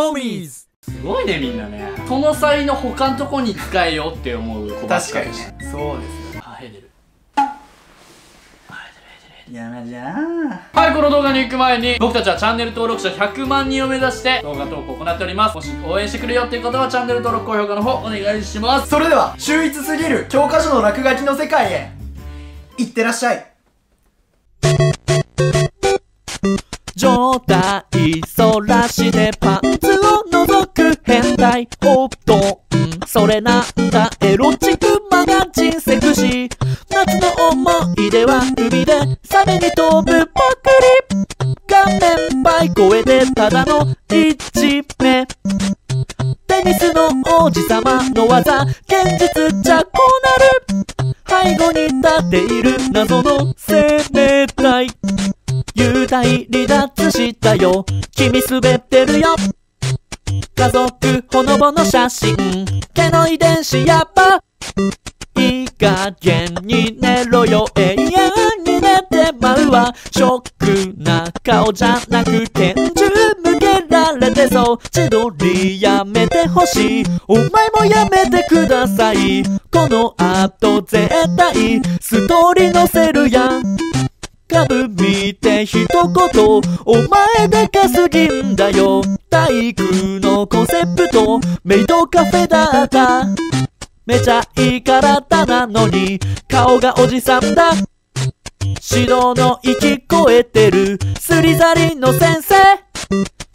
homies! すごいねみんなね。その際の他のとこに使えよって思う子ばっ確かにね。そうですよ。あヘデル。山じゃはい、この動画に行く前に、僕たちはチャンネル登録者100万人を目指して動画投稿を行っております。もし応援してくれよっていう方はチャンネル登録、高評価の方お願いします。それでは秀逸すぎる教科書の落書きの世界へ。いってらっしゃい。状態そらしてパン変態おっと。それなんだエロチックマガジンセクシー夏の思い出は海でサメに飛ぶパクリ。顔面バイ声でただの一目。テニスの王子様の技現実じゃこうなる。背後に立っている謎の生命体。幽体離脱したよ。君滑ってるよ。家族ほのぼの写真。毛の遺伝子やっぱいい加減に寝ろよ。永遠に寝てまうわ。ショックな顔じゃなく拳銃向けられてそう。千鳥やめてほしい。お前もやめてください。この後絶対ストーリー載せるやん。株見て一言お前でかすぎんだよ。体育のコセプトメイドカフェだった。めちゃいい体なのに顔がおじさんだ。指導の息聞こえてるスリザリンの先生。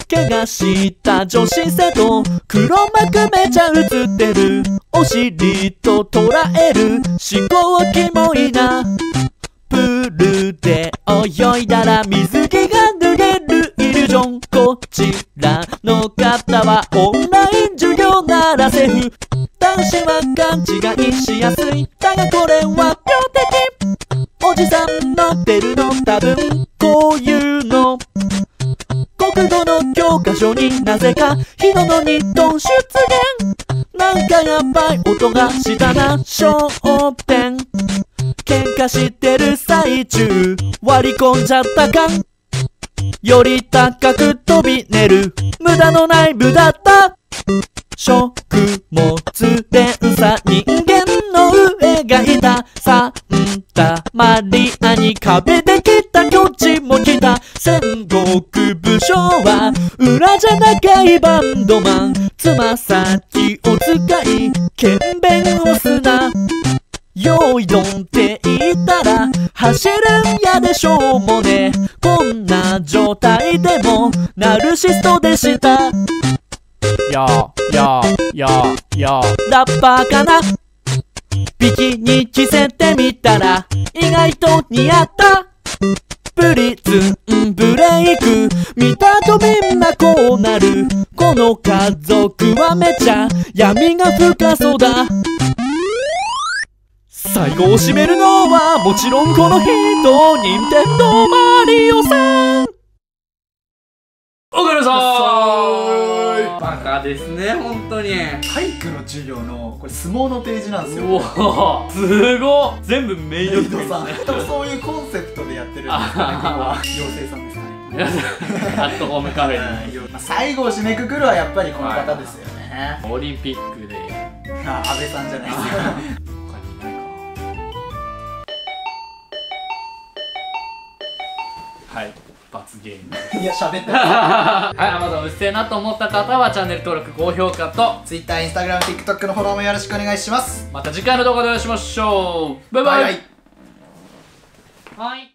怪我した女子生徒黒幕めちゃ映ってる。お尻と捉える思考キモいな。ルで泳いだら水着が脱げるイリュージョン。こちらの方はオンライン授業ならセーフ男子は勘違いしやすい。だがこれは病的おじさん乗ってるの多分こういうの。国語の教科書になぜかヒノの日東出現なんかやばい音がしたな。商店喧嘩してる最中割り込んじゃったか？より高く飛び寝る無駄のない部だ。った食物連鎖人間の上がいた。サンタマリアに壁できた境地も来た。戦国武将は裏じゃ長いバンドマン。つま先を使い剣弁を用意ドンって言ったら走るんやでしょうもね。こんな状態でもナルシストでした。やーやーやーや。ーラッパーかな？ビキニ着せてみたら意外と似合った。プリズンブレイク見たとみんなこうなる。この家族はめちゃ闇が深そうだ最後を締めるのはもちろんこの人任天堂マリオさん。おかえりなさーい。はバカですね本当に。体育の授業のこれ相撲のページなんですよ。うおすごっ。全部メイドさん多分そういうコンセプトでやってるんですよね妖精さんですかねアットホームカフェうんまあ最後を締めくくるはやっぱりこの方ですよね。オリンピックであ安倍さんじゃないですかはい。罰ゲーム。いや喋って はいアマゾンうっせえなと思った方はチャンネル登録高評価と Twitter、Instagram、TikTok のフォローもよろしくお願いします。また次回の動画でお会いしましょう。バイバイ。バイバイ。はい